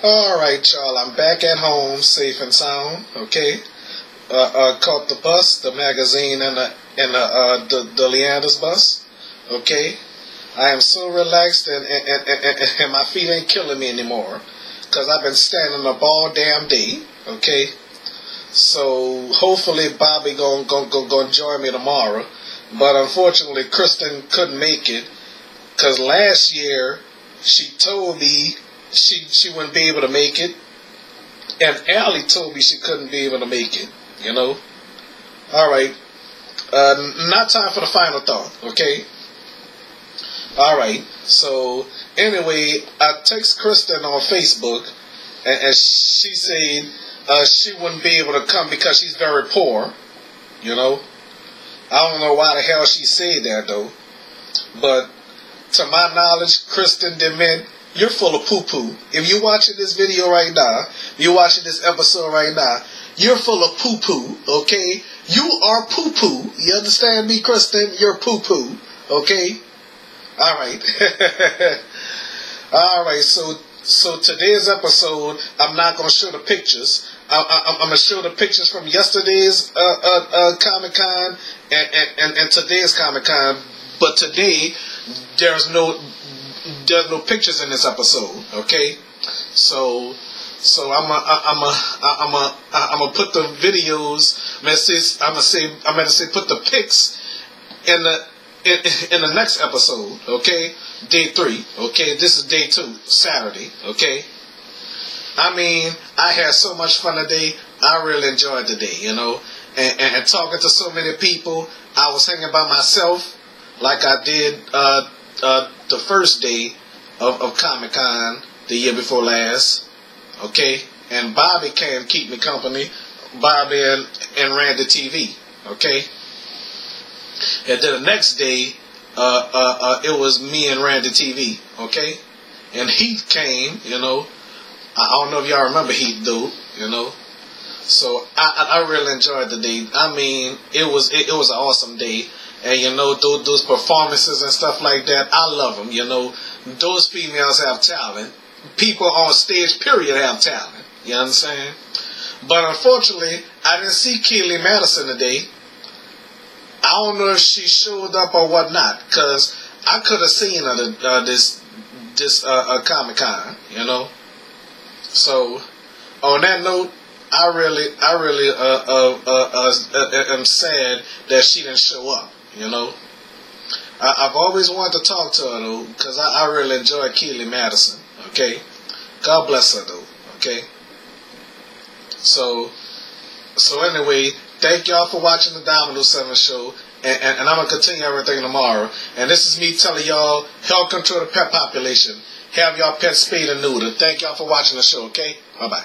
All right, y'all. I'm back at home, safe and sound. Okay. Uh, uh, caught the bus, the magazine, and the and the uh, the, the Leander's bus. Okay. I am so relaxed, and and, and, and, and my feet ain't killing me anymore, cause I've been standing up all damn day. Okay. So hopefully Bobby gonna gonna gonna, gonna join me tomorrow, but unfortunately Kristen couldn't make it, cause last year she told me she she wouldn't be able to make it, and Allie told me she couldn't be able to make it. You know. All right. Uh, not time for the final thought. Okay. All right. So anyway, I text Kristen on Facebook, and, and she said uh, she wouldn't be able to come because she's very poor. You know. I don't know why the hell she said that though, but to my knowledge, Kristen Dement you're full of poo poo. If you're watching this video right now, you're watching this episode right now, you're full of poo poo, okay? You are poo poo. You understand me, Kristen? You're poo poo, okay? All right. All right, so so today's episode, I'm not going to show the pictures. I, am going to show the pictures from yesterday's uh, uh, uh, Comic Con and, and, and today's Comic Con. But today, there's no there's no pictures in this episode. Okay, so so I'm a, I'm a, I'm a, I'm gonna put the videos. Say, I'm gonna say, I'm gonna say, put the pics in the in, in the next episode. Okay, day three. Okay, this is day two, Saturday. Okay. I mean, I had so much fun today. I really enjoyed the day, you know, and, and, and talking to so many people. I was hanging by myself, like I did uh, uh, the first day of, of Comic Con the year before last. Okay? And Bobby can keep me company. Bobby and, and Randy TV. Okay? And then the next day, uh, uh, uh, it was me and Randy TV. Okay? And Heath came, you know. I don't know if y'all remember Heath, though, you know. So I, I really enjoyed the day. I mean, it was it, it was an awesome day. And you know, those, those performances and stuff like that, I love them. You know, those females have talent. People on stage, period, have talent. You understand? But unfortunately, I didn't see Keely Madison today. I don't know if she showed up or whatnot, because I could have seen her uh, this this uh, uh, Comic Con, you know. So, on that note, I really, I really uh, uh, uh, uh, am sad that she didn't show up. You know, I, have always wanted to talk to her though, because I, I really enjoy Keely Madison. Okay, God bless her though. Okay, so so anyway, thank y'all for watching the Domino Seven show. And, and, and, I'm gonna continue everything tomorrow. And this is me telling y'all, help control the pet population. Have y'all pets spayed and neutered. Thank y'all for watching the show. Okay, bye bye.